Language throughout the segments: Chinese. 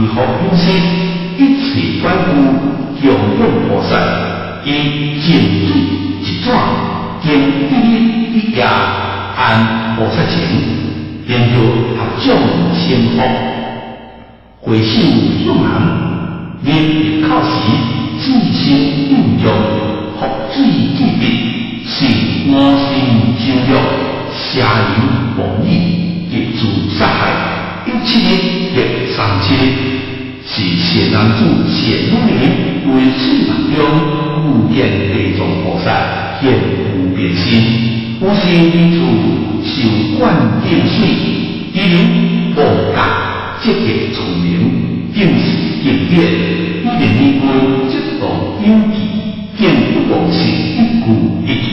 依佛因心，一切关顾供养菩萨，以净水一转，经第一一家按菩萨前，研究合众仙福，回首向南，念考时自心应用，福水聚集，是我心精肉，下人无义，是谢南祖谢努年为此当中无见地藏菩萨现无变心，无心一处受灌定水，一人无价积极聪明，定是应变，一年一归即动应记，见不忘是一故一句，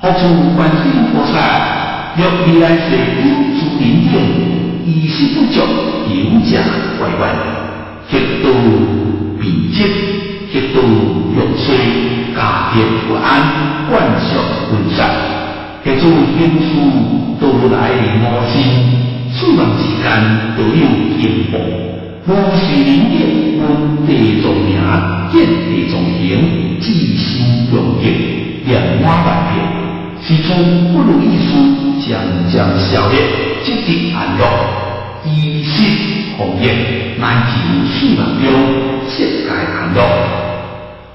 何处观世菩萨若未来世因诸灵境。衣食不足，有家怪怪，极度贫瘠，极度弱衰，家庭不安，冠上混散，这种因素都来磨心，数万时间都有进步。无是灵验，闻地藏名，见地藏形，至心融业，两花百遍，是从不如意事，渐渐消灭，积极安乐。衣食红叶，难求四万中，世界安乐。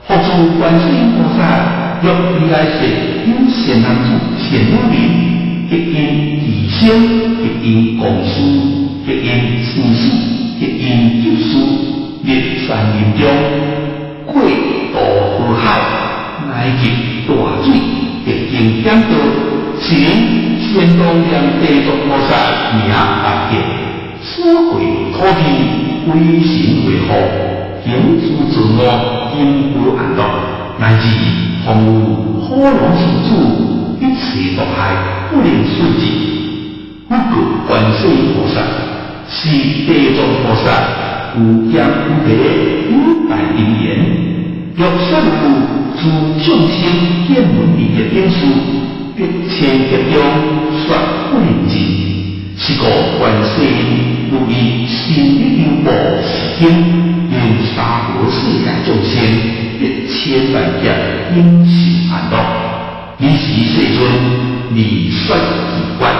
佛祖观世音菩萨，若未来世有善男子、善女人，一因提升，一因共事，一因善事，一因救世，立善人中，过渡河海，乃至大水，一经讲道，是先当让地藏菩萨名大见。社会土地为神为何，行诸自我，因不安乐，乃至荒芜火龙之主，一切毒害不能顺治。不过观世菩萨是地藏菩萨，无疆无界，有大因缘，若善故，诸众生见闻利益因素，必千劫中说不能尽，是个观世音。如意心力因报是因，因三国世界众生，一千万劫因是安乐。以是世尊，你说奇怪。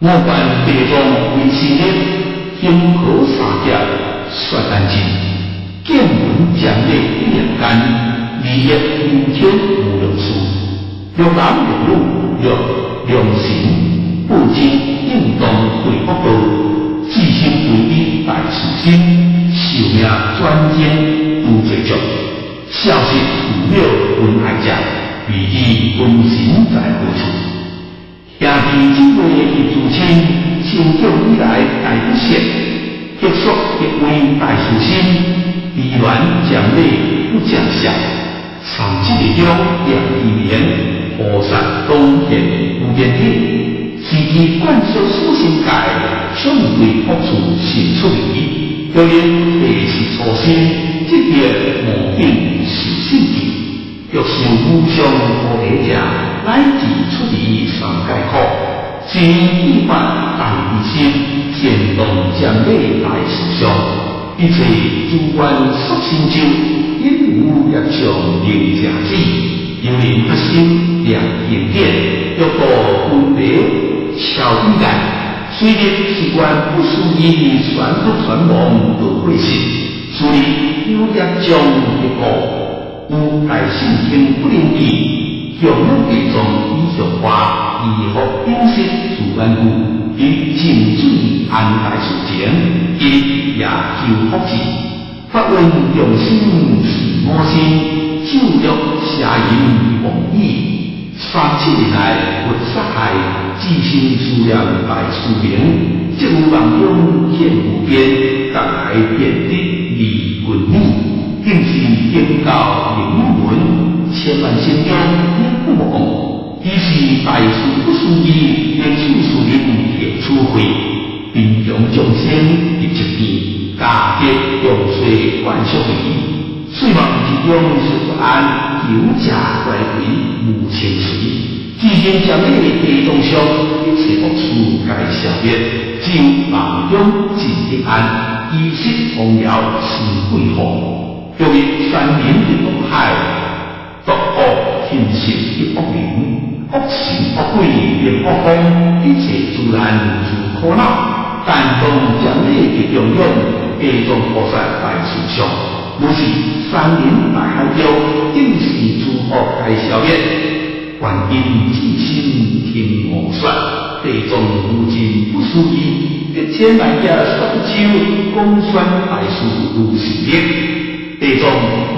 我观地藏为心力，因何三劫说干净？见闻讲理一两干，利益阴天无用处。若男若女，若良心不经应当回福报。自心归依大慈心，寿命专精不追求，孝心父母温爱者，必以温馨在何处？兄弟姊妹一祖亲，成长以来大不善，结束一位大慈心，离缘将美不将相，三七日中两一年，菩萨东现无边天，是以灌输私心界。所为福处行出离，有因地是初心，即业无定是性境。若是无相菩提者，乃至出离三界苦，心一法大一心，见动将内大思想，一切诸观属心咒，因无业相应正子，有灵不心良应典，若多分别巧一感。虽然习惯不属于传统传统的。会信，所以有业将一个无大性情不灵异，用地藏以上化，以后因息自然故，以静水安排事情，以也求福气。发问用心是我心，救欲下人忘意，三千年来不杀害。至心数量大数明，即无望中见无边，但来遍地离滚密，定是天高灵文，千万心中也不忘。一是大数不属意，连处处人也出会，并用众生一切地，家业用水万寿礼，虽望其中是不安，有家怪鬼无情绪。至今将你地藏上一切恶处皆消灭，只有梦中尽平安。衣食丰饶是贵福，由于三年的毒海，毒恶形成的恶灵，恶神恶鬼变恶风，一切自然如苦恼，但当将你的供养，给众菩萨来慈祥，如是三年大海中，应是诸恶该消灭，观音至心听我说。地藏如今不属于一千万家三秋公孙大树如是业，地藏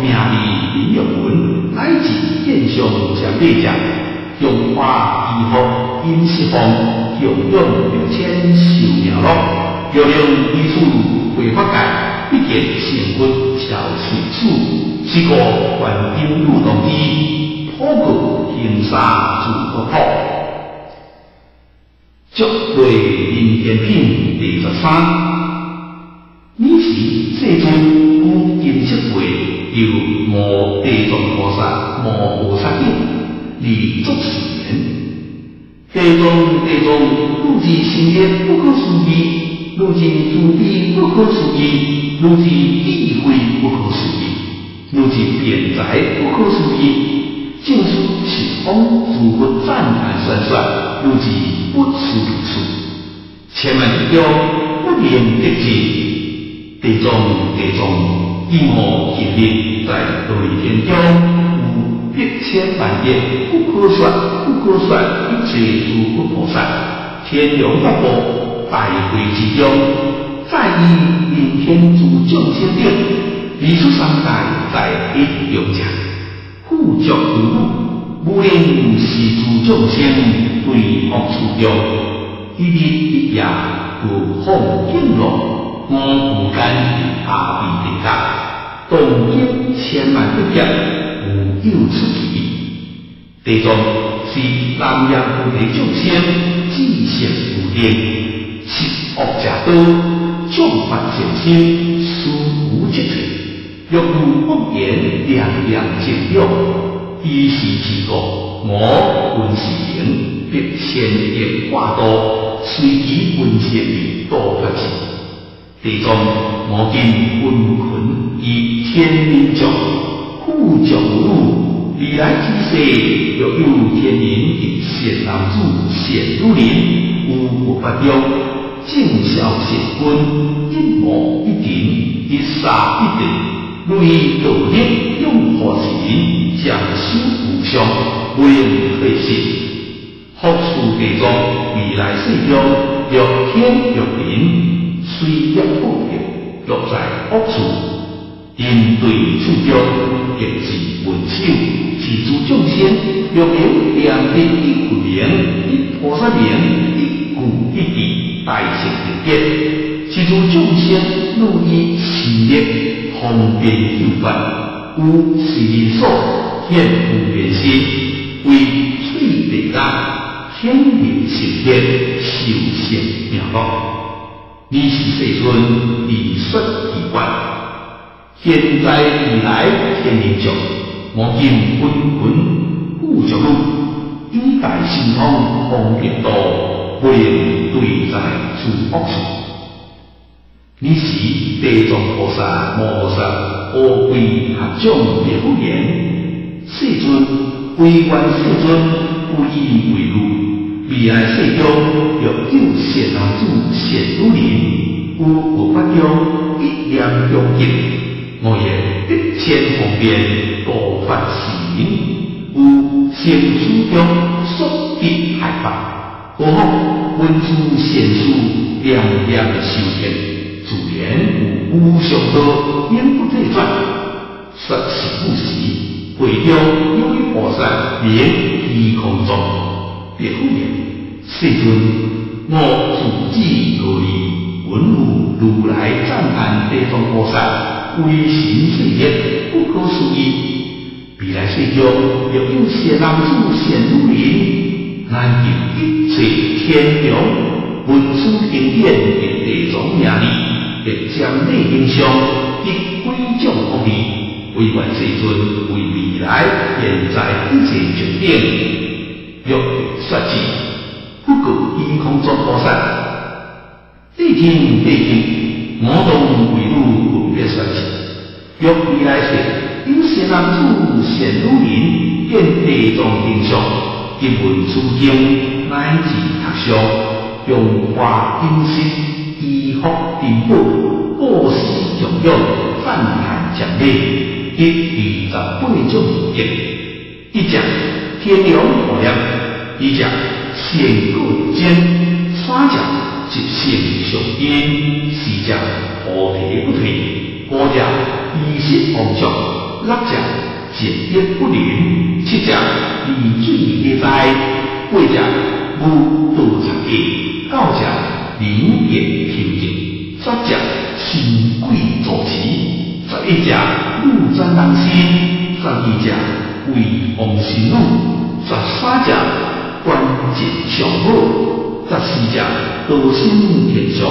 名利林玉文乃至见上相对讲，用花衣服饮食方，用用六千寿命乐，要用一处是个观音入洞地，破过天沙诸佛土。足对人间品第十三，你是世尊古今七会，又无地藏菩萨、无菩萨境，你作是言：地藏地藏，如是心业不可思议，如是诸地不可思议，如是智慧不可思议，如是辩才不可思议。就是起风，如果赞叹算算，如今不辞如此。千万不要不言得知，地中地中，一我建立在对天中，无一千万劫不可算，不可算一切诸佛菩萨，天龙八部大会之中，在以明天诸众生定，历史三代在一有讲。富足无无论是诸众生对恶处中，一日一夜不放经络，我不敢下地地下，东经千万不劫，无有出奇。地中是南阳菩提众生，智善无定，是恶者多，众法现心，殊无绝退。若无不言，两两尽用，一时之国，我闻是言，必千言化多，随其闻切的多不起。地中我今温困以天命教，护教路，未来之世，若有天人以善男子显如林，无不发扬，尽孝显君，一模一定，一杀一定。如以道力用何时将心无相，为人退息。福树地中未来世中，若天若人，虽一不平，若在恶处，因对处中亦是文手，是诸众生若有两地一苦名，一菩萨名，一故一地，大成一结，是诸众生如以事业。方便有法，故是所现无变心，为翠地大，天命晴天，修仙妙道。你是世尊，理说一观。现在以来天命中，我今滚滚不着路，一代心通方便多，不能对在诸恶处。你是地藏菩萨、摩诃萨，何贵合掌别不言？世尊，为观世尊，不以为汝。未来世中，若有善男子、善女人，无法中一念用尽，我也一切方便多发行。无贤书中所必害怕，何况文殊贤书两两修天。主言无上道，言不退转，说是不实。会中有位菩萨名虚空中，别呼言：世尊，我自知何以闻无如来赞叹地藏菩萨威神世业不可思议。未来世中若有贤男子、贤女人，难有一切天良文殊经典的地藏名利。亦将内影响以归众福利，为万世尊为未来现在一切决定，若说起不过虚空中菩萨，谛听谛听，我动为路分别说起。若未来世有贤男子、贤女人，见地藏经上，一闻此经，乃至读书，用化金身，依福定本，过世重用，赞叹奖励，一二十八种业，一讲天良可量，一讲仙过间，三讲即性上因，四讲菩提不退，五讲衣食丰足，六讲节约不灵，七讲以水业灾，八讲无道财业，九讲灵业平静，十只新贵坐骑，十一只木战人师，十二只为王新女，十三只关节上好，十四只高僧天上，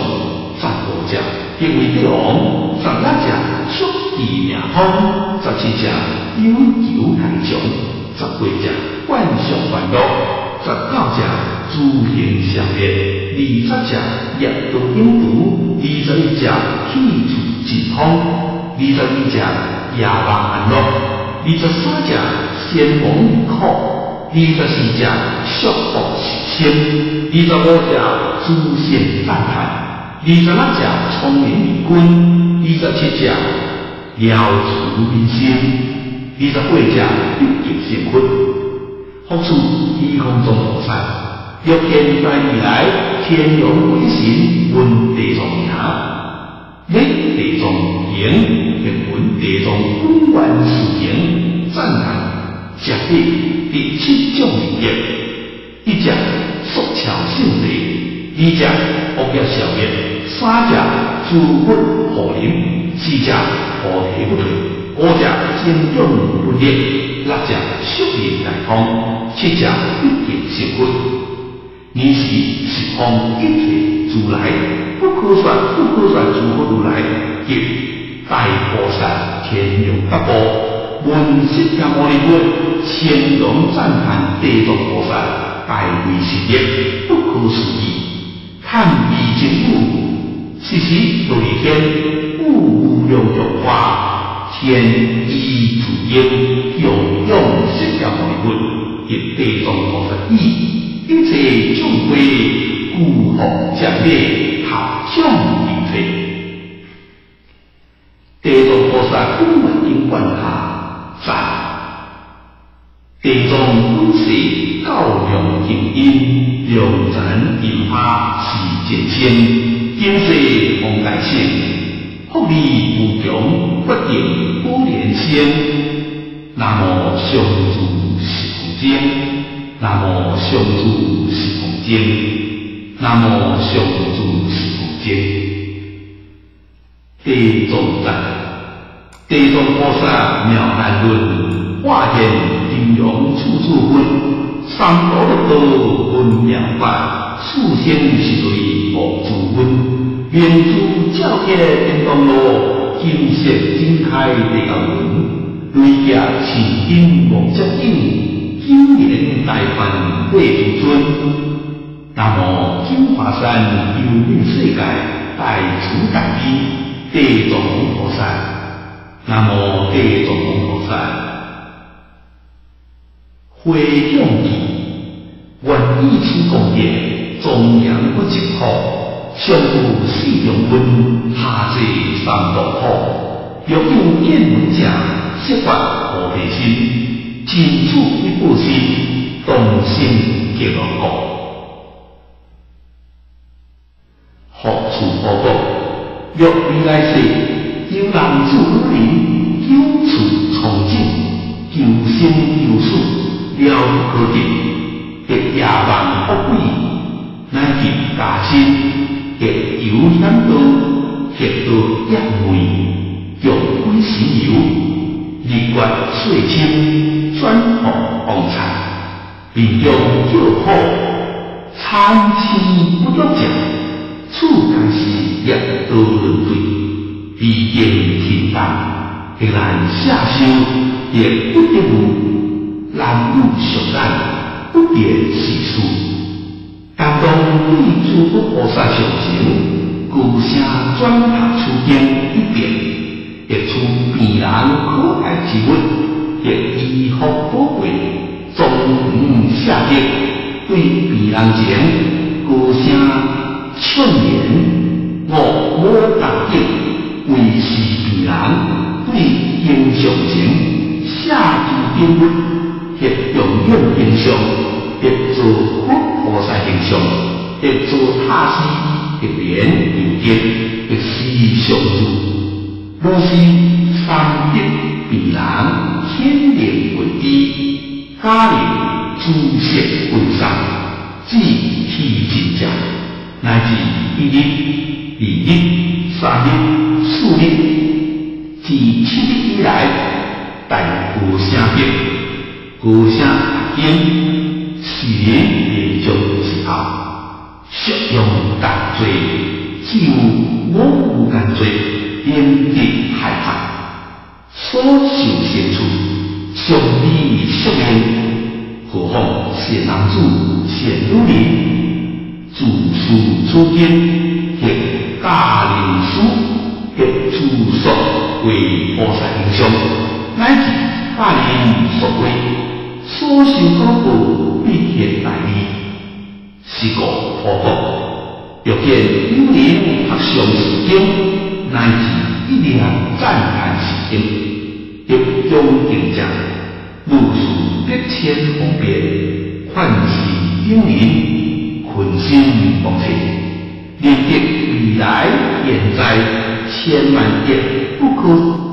十五只因为帝王，十六只出奇名方，十七只有久难偿，十八只万上万乐，十九只诸天相应。二十只业道因毒，二十一只气处健康，二十二只夜晚安乐，二十三只仙王苦，二十四只宿福是仙，二十五只诸仙赞叹，二十六只聪明君，二十七只。了除民心，二十八只欲极成佛，复处虚空中菩萨，若现在以来，天龙鬼神闻地藏名，闻地藏言，并闻地藏本愿事情，赞叹绝对第七种业，一只速巧性地，二只恶业消灭，三只诸佛护灵，四只。菩提不退，五只精准不劣，六只宿业大通，七只一定成佛。你是十方一切如来，不可算不可算诸佛如来，亦大菩萨天龙八部，闻释迦牟尼佛，千龙赞叹地藏菩萨，大威神力，不可思议。看彼经故，时时对天，悟。用用化，天意主因，用用释迦牟尼佛，以地藏菩萨意，一切众归，故佛降灭，合众一退。地藏菩萨根本因观下，在地藏本是高良静音，良人引发是见性，今世奉大性。福利无穷，不定多年先。南无上主是空经，南无上主是空经，南无上主是空经。地藏赞，地藏菩萨妙难论，化现金融处处分，三宝六道分妙法，四仙是对无主分。愿诸教天天东路，金色金开地高门，累加千金莫接应，金莲大梵贵尊。南无金华山幽冥世界大慈大悲地藏王菩萨，南无地藏王菩萨，回向地，愿以此功业，中央不尽好。上古四重分，下济三道苦。若有见闻者，悉发菩提心，尽处一部心，动心结乐果。何处报告？若未来世有男子女人，有处从境，救生救死，了不可得，得夜晚不归，乃至家亲。亦有三道，亦多一枚，用归神油，日月岁清，转红红茶，并用药好，参亲不足食，处间时亦多轮对，毕竟平淡，虽然下修，也不得男女相爱，不便细数。当中对诸佛菩萨修行，故声转拍出经一遍，译出病人可爱之物，亦医福宝贵，终于下节对病人前歌声劝言，我无答应，为是病人对英雄情下注定物，亦用用英雄，亦做佛菩萨形象，亦做他师。一年有天，一时相助，若是三德必然，天灵为地，家人诸色为上，志气真正，乃至一日、二日、三日、四日，自七日以来，大鼓声响，鼓声经，四年连续之后。血用淡罪，只有我有干罪，因敌害怕，所受先处，上帝赦免，何况贤男子、贤女人，著书出经，亦家人书，亦著述为菩萨英雄，乃至家人所归，所受高报必现大利。是故佛国，若见有人学上是经，乃至一念赞叹是经，欲将定讲，如是百千方便，唤起英灵，困心莫测，念得未来现在千万劫不可